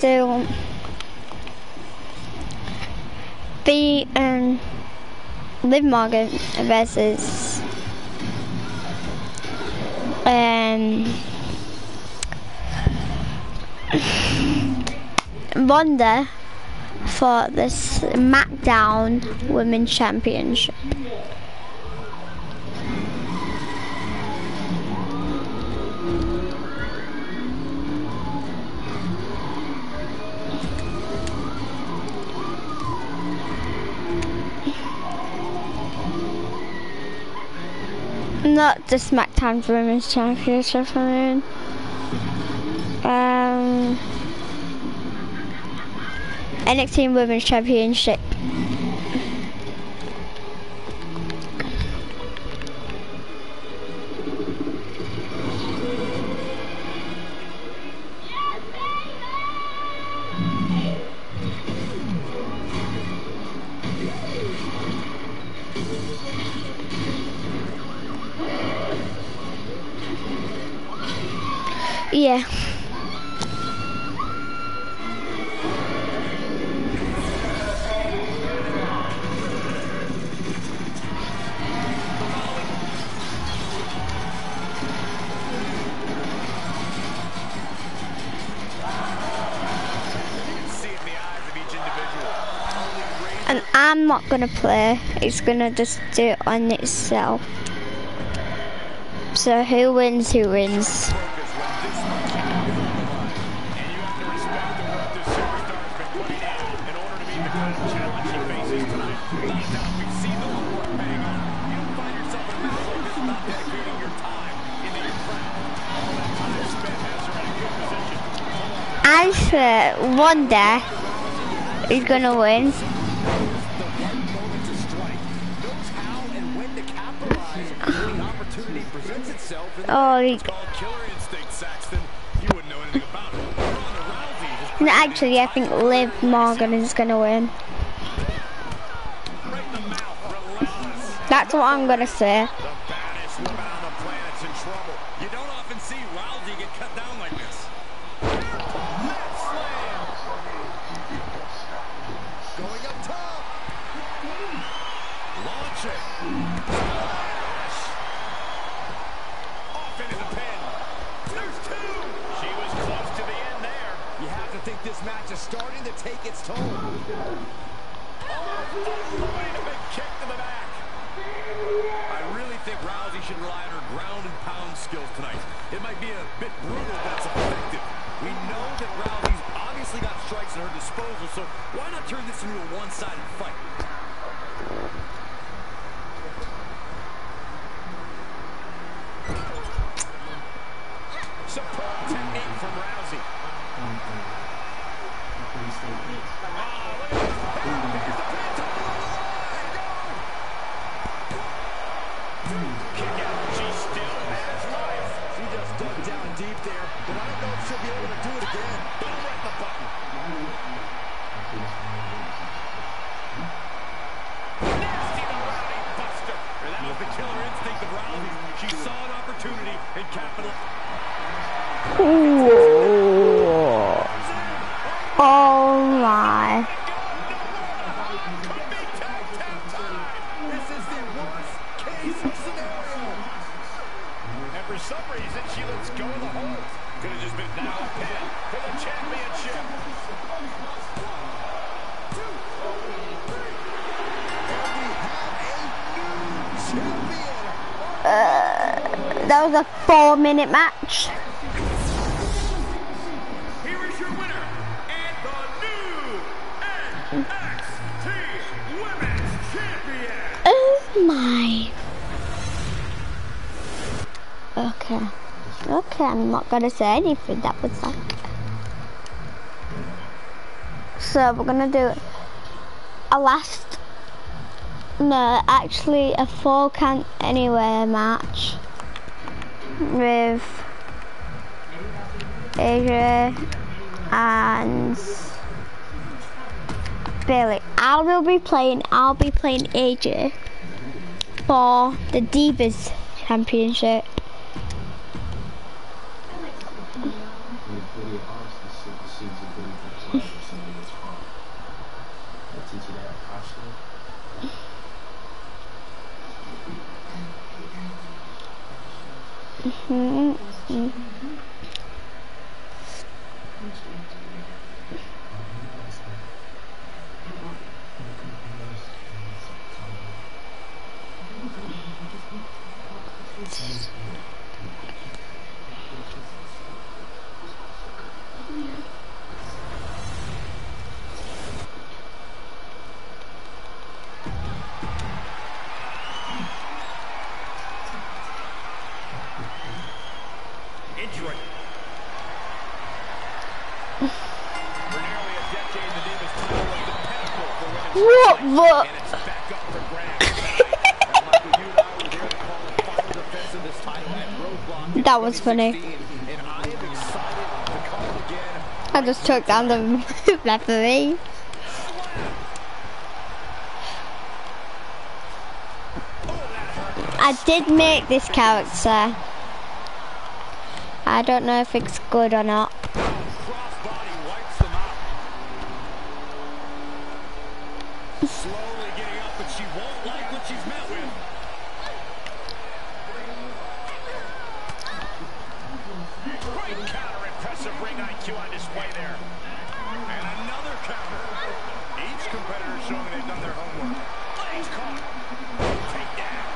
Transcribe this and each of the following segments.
do be um Liv Morgan versus um Ronda for the SmackDown Women's Championship. Not the SmackDown Women's Championship, I mean. Um, NXT Women's Championship. I'm not gonna play, it's gonna just do it on itself. So who wins, who wins. One day is gonna win. Oh, actually, I think Liv Morgan is gonna win. That's what I'm gonna say. You don't often see Rousey get cut down like this. Going up top. Launching. Splash. Off into the pin. There's two. She was close to the end there. You have to think this match is starting to take its toll. Oh, a big kick to the back. I really think Rousey should rely on her ground and pound skills tonight. It might be a bit brutal, but it's effective. We know that Rousey's obviously got strikes at her disposal, so why not turn this into a one-sided fight? Down deep there, but I don't know if she'll be able to do it again. Boom, right the button. Nasty the Rowdy Buster. And that was the killer instinct of Rousey. She saw an opportunity and capital. Oh my. Some reason, she lets go of the hold. Could have just been now a pin for the championship. Uh, that was a four minute match. Okay. Okay, I'm not gonna say anything. That was like. So we're gonna do a last. No, actually a four count anywhere match with Asia and Billy. I will be playing. I'll be playing AJ for the Divas Championship. In That was funny. I just took down the referee. I did make this character. I don't know if it's good or not. Slowly getting up, but she won't like what she's met with. Great counter, impressive ring IQ on display there. And another counter. Each competitor showing they've done their homework. Legs caught. Take down.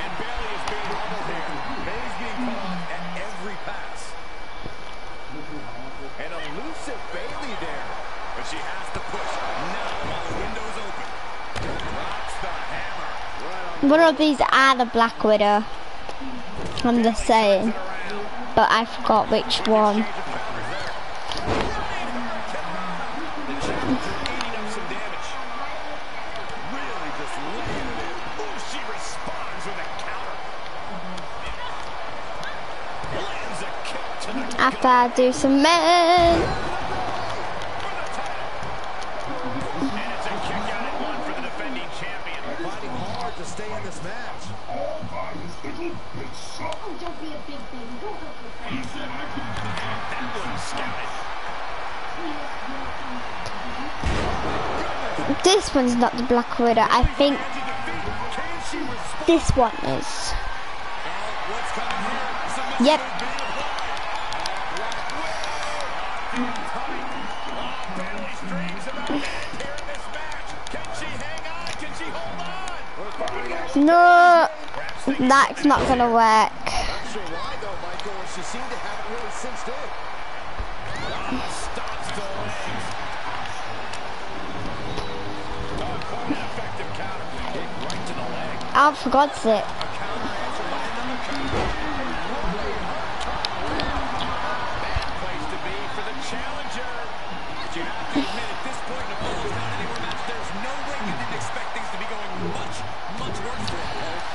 And Bayley is being humbled here. Bayley's being called at every pass. An elusive Bayley there. But she has One of these are the Black Widow. I'm just saying. But I forgot which one. After I do some some be a big baby. Go, go, go. That one scouted. This one's not the Black Widow. I think this one is. Yep. No, that's not gonna work. Not sure why though, Michael. She seemed to have it really cinched in. Stops the legs. Oh, quite an effective counter. Kick right to the leg. For God's sake. A counter answered by another counter. Bad place to be for the challenger. But you have to admit, at this point in a Falls Count Anywhere match, there's no way you didn't expect things to be going much, much worse for her.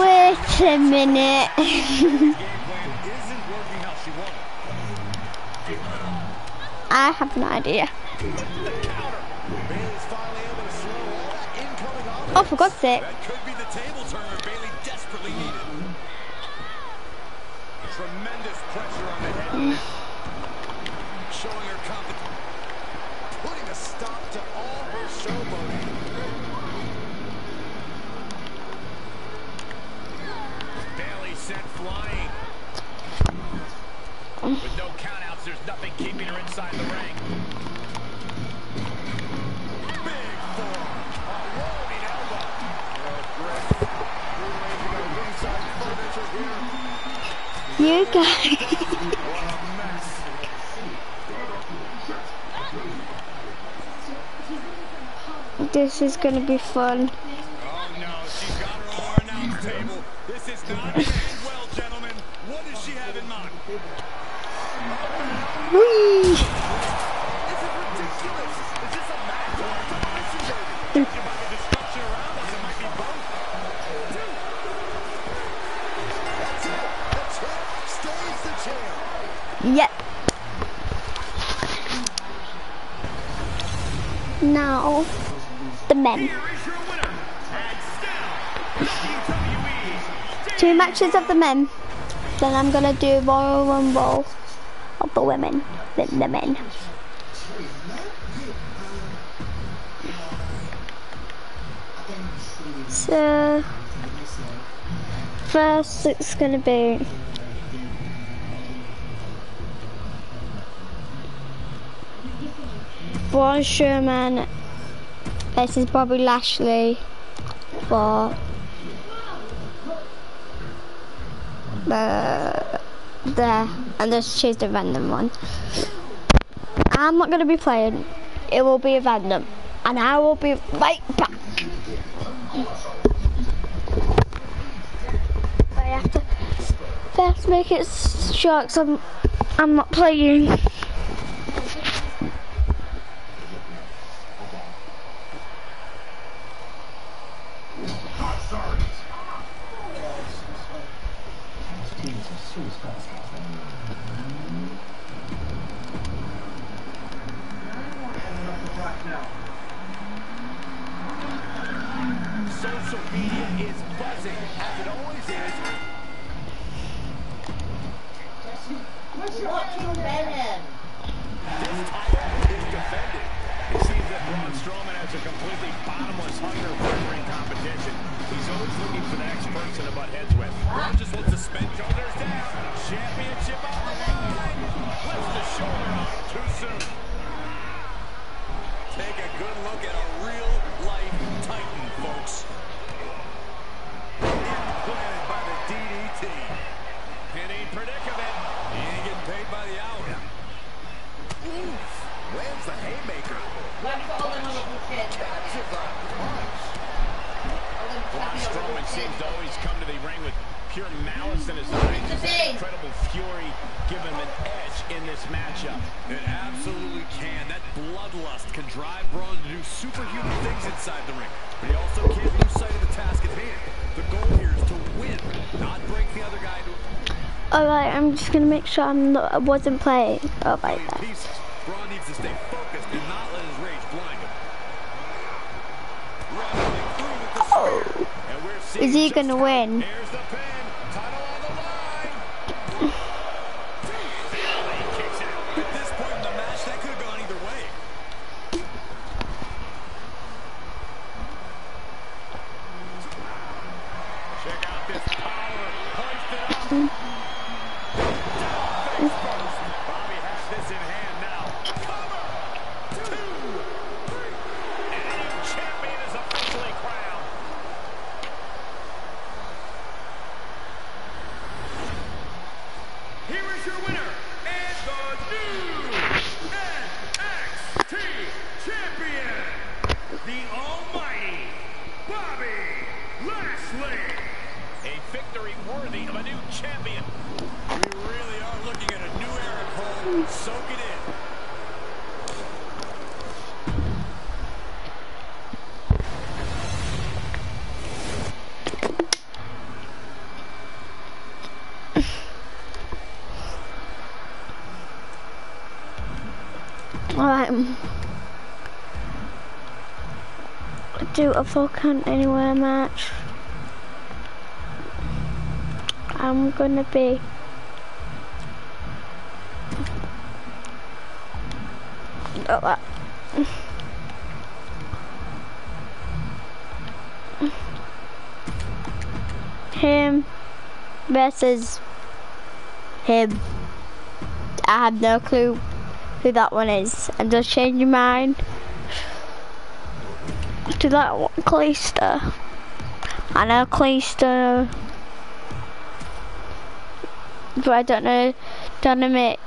Wait a minute. I have no idea. Bayley's finally able to slow all that incoming offense. Oh, for God's sake. That could be the table turner Bayley desperately needed. Tremendous pressure on the head. Mm. Showing her confidence. Putting a stop to all her showboating. Bayley sent flying. With no there's nothing keeping her inside the ring. Big forearm. A rolling elbow. You guys. What a mess. This is gonna be fun. Oh no, she's got her all announce table. This is not champ. Yep. Now, the men. Here is your winner, and still WWE Two matches of the men. Then I'm gonna do Royal Rumble the women than the men. So, first it's going to be Braun Strowman versus Bobby Lashley for the there and just choose the random one. I'm not gonna be playing. It will be a random, and I will be right back. I have to first make it short 'cause I'm I'm not playing. Social media is buzzing, as it always is. This title is defended. It seems that Braun Strowman has a completely bottomless hunger for ring competition. He's always looking for the next person to butt heads with. Braun just wants to spend shoulders predicament. He ain't getting paid by the hour. Oof. Lands the haymaker. Catches a punch. Braun Strowman seems to always come to the ring with pure malice in his eyes. Just that incredible fury give him an edge in this matchup. It absolutely can. That bloodlust can drive Braun to do superhuman things inside the ring. But he also can't lose sight of the task at hand. The goal here is to win, not break the other guy into Alright, I'm just gonna make sure I'm not, I wasn't playing. Oh, a right million there. pieces. Braun the almighty Bobby Lashley. A victory worthy of a new champion. We really are looking at a new era, Cole. Soak it in. A count anywhere match. I'm gonna be. Oh, that. Him versus him. I have no clue who that one is and just change your mind to that one, Kalisto. I know Kalisto, but I don't know Dynamic.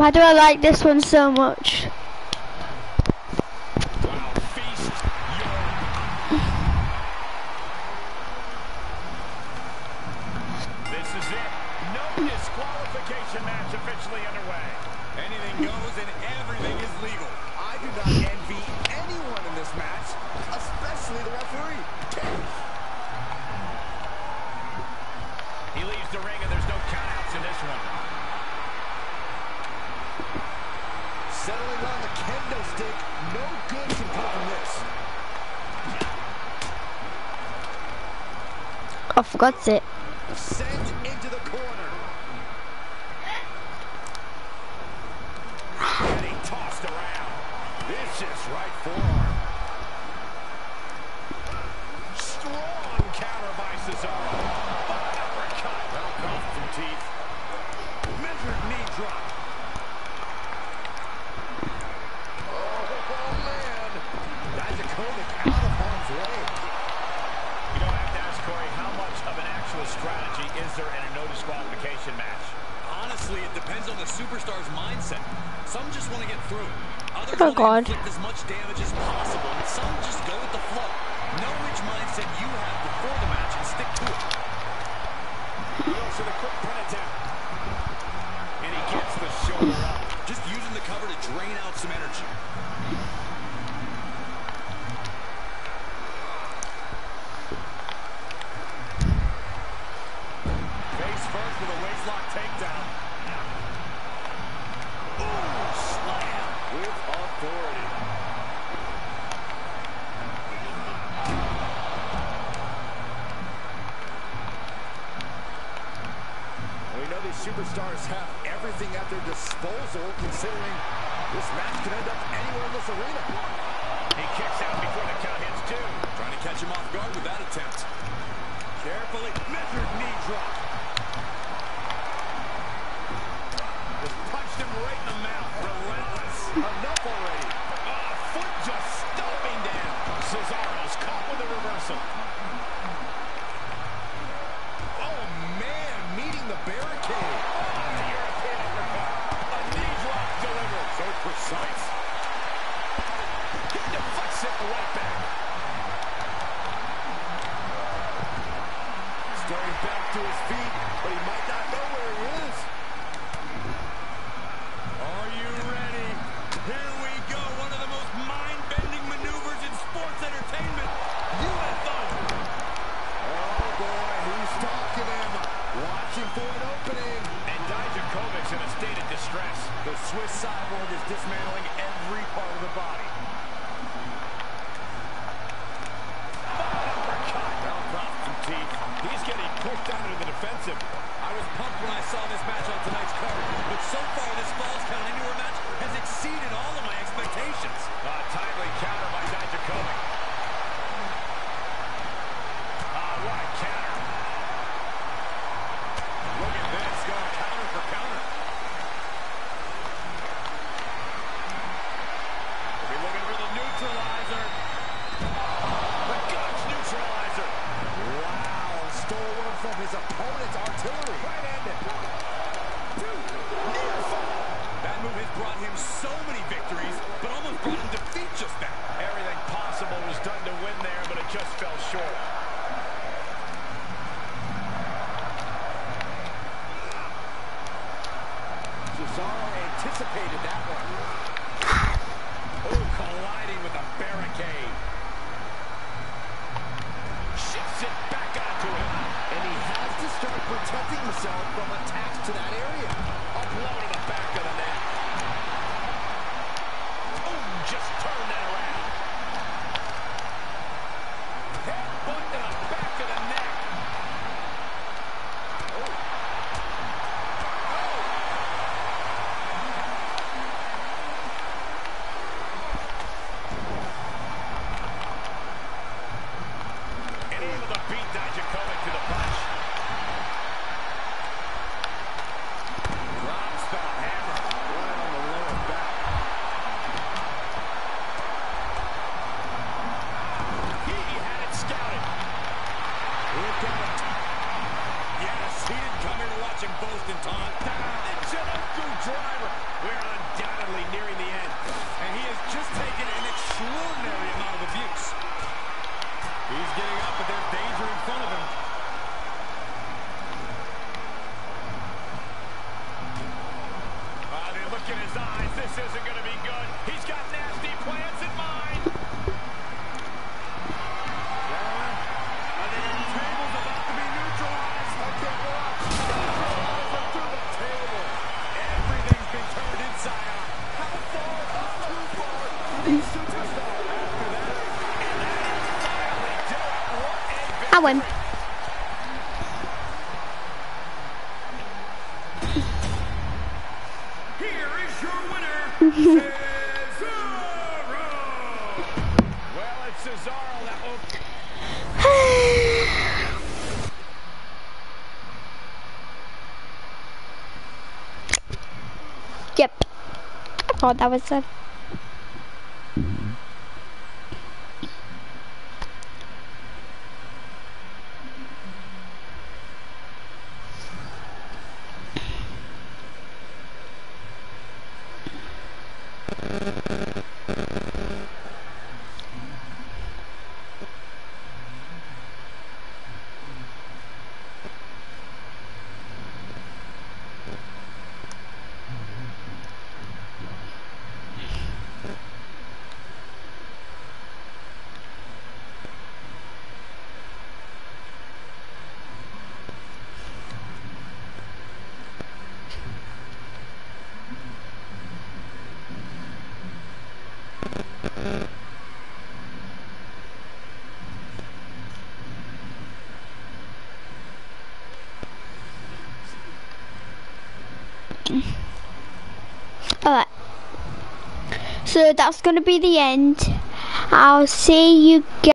Why do I like this one so much? No disqualification match officially underway. Anything goes Counter by Cesaro. Uppercut. Well off from teeth. Measured knee drop. Oh, man. Dijakovic out of harm's way. You don't have to ask Corey how much of an actual strategy is there in a no disqualification match. Honestly, it depends on the superstar's mindset. Some just want to get through. Others Oh, want God. to inflict as much damage as possible, and some just go with the flow. Know which mindset you have before the match and stick to it. Goes for the quick pin attempt. And he gets the shoulder up. Just using the cover to drain out some energy. Waistlock takedown. Ooh, slam with authority. We know these superstars have everything at their disposal, considering this match could end up anywhere in this arena. He kicks out before the count hits two. Trying to catch him off guard with that attempt. Carefully measured knee drop. The Swiss cyborg is dismantling every part of the body. Uppercut. Mouth off. He's getting pushed down into the defensive. I was pumped when I saw this match on tonight's card, but so far this Falls Count Anywhere match has exceeded all of my expectations. A timely counter by Dijakovic. Getting up, but there's danger Here is your winner, Cesaro. Well, it's Cesaro that will yep. I thought that was a. Alright. That's gonna be the end. I'll see you guys.